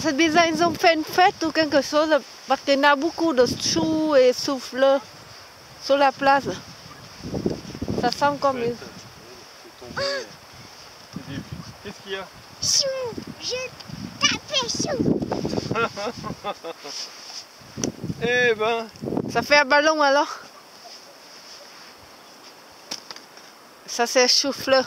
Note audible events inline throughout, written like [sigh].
Cette bizarre, ils ont fait une fête ou quelque chose parce qu'il y a beaucoup de choux et souffleurs sur la place. Ça sent comme... Qu'est-ce qu'il y a? Chou, je tapais chou. [laughs] Eh ben, Ça fait un ballon alors? Ça c'est chou-fleur.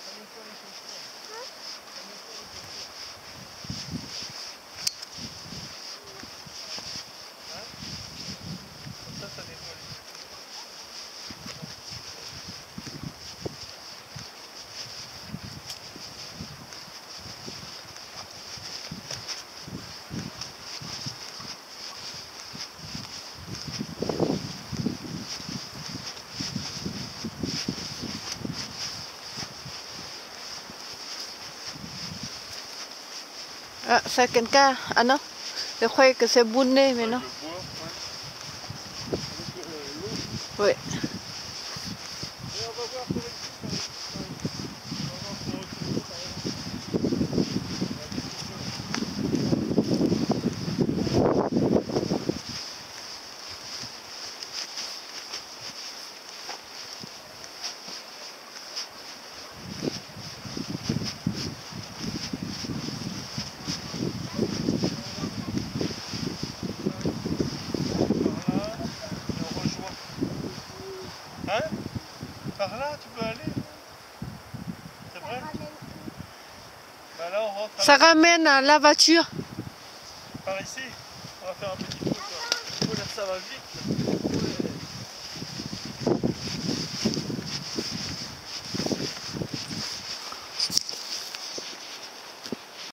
Ah, c'est quelqu'un. Ah non Je croyais que c'est Bounet, mais non. Oui pour ici, par ici, par ici. On va voir pour retourner, par exemple. Par là, et on rejoint. Hein Par là, tu peux aller C'est vrai? Bah là, on rentre Ça ramène à la voiture. par ici. On va faire un petit que ça va vite.